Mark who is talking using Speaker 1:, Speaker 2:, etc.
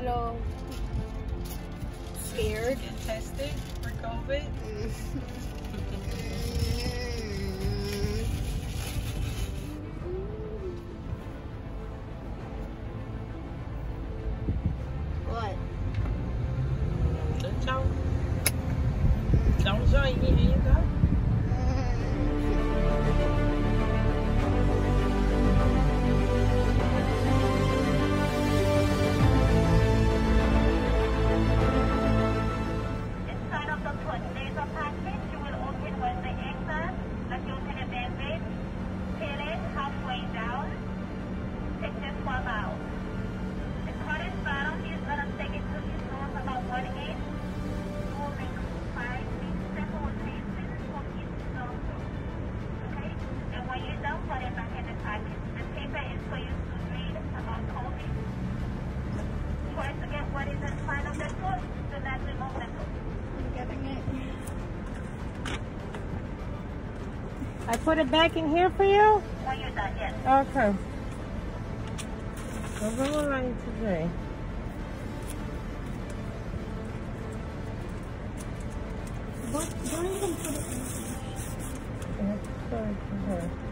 Speaker 1: little
Speaker 2: scared. and tested for COVID. what? Don't.
Speaker 3: Don't tell you. You. Foot, there is a package you will open the exit that you bandage, it halfway down, take this one out. The current bottom is gonna take it to its nose about one inch. Okay? And when you're done, put back in the package. The paper is for you to read about to get what is inside of the remove the
Speaker 2: I put it back in here for you?
Speaker 3: When you're done, yes.
Speaker 2: Okay. Mo lang today.
Speaker 1: Don't, don't even put it in.
Speaker 2: Sorry for her.